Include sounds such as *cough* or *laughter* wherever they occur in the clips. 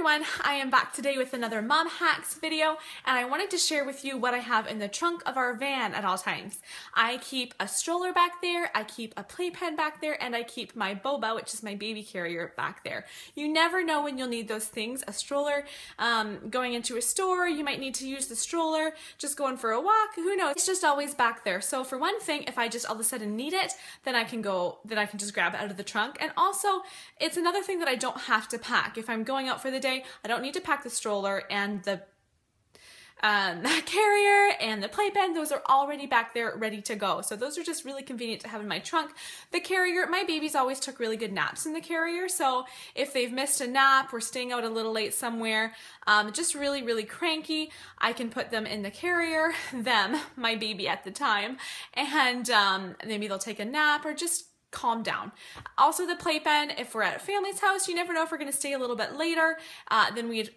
everyone, I am back today with another mom hacks video and I wanted to share with you what I have in the trunk of our van at all times. I keep a stroller back there, I keep a playpen back there, and I keep my boba, which is my baby carrier, back there. You never know when you'll need those things. A stroller, um, going into a store, you might need to use the stroller, just going for a walk, who knows? It's just always back there. So for one thing, if I just all of a sudden need it, then I can go, then I can just grab it out of the trunk. And also, it's another thing that I don't have to pack. If I'm going out for the day, I don't need to pack the stroller and the um, *laughs* carrier and the playpen, those are already back there ready to go. So those are just really convenient to have in my trunk. The carrier, my babies always took really good naps in the carrier. So if they've missed a nap or staying out a little late somewhere, um, just really, really cranky, I can put them in the carrier, *laughs* them, my baby at the time, and um, maybe they'll take a nap or just calm down. Also the playpen, if we're at a family's house, you never know if we're gonna stay a little bit later uh, than we'd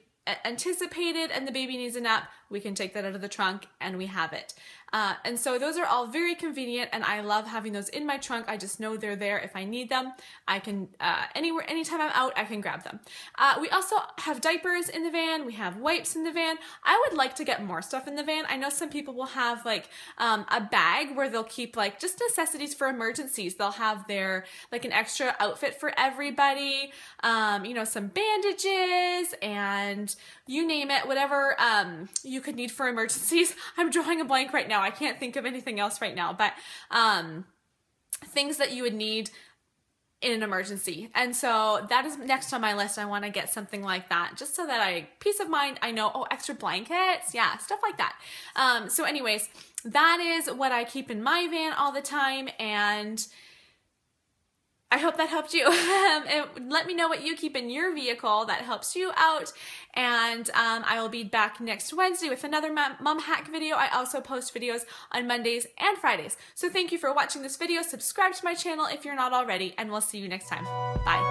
anticipated and the baby needs a nap, we can take that out of the trunk and we have it. Uh, and so those are all very convenient and I love having those in my trunk. I just know they're there if I need them. I can, uh, anywhere, anytime I'm out, I can grab them. Uh, we also have diapers in the van. We have wipes in the van. I would like to get more stuff in the van. I know some people will have like um, a bag where they'll keep like just necessities for emergencies. They'll have their like an extra outfit for everybody, um, you know, some bandages and you name it, whatever um, you could need for emergencies. *laughs* I'm drawing a blank right now. I can't think of anything else right now, but um, things that you would need in an emergency. And so that is next on my list. I want to get something like that just so that I, peace of mind, I know, oh, extra blankets. Yeah, stuff like that. Um, so anyways, that is what I keep in my van all the time. And I hope that helped you. *laughs* let me know what you keep in your vehicle that helps you out. And um, I will be back next Wednesday with another mom hack video. I also post videos on Mondays and Fridays. So thank you for watching this video. Subscribe to my channel if you're not already, and we'll see you next time. Bye.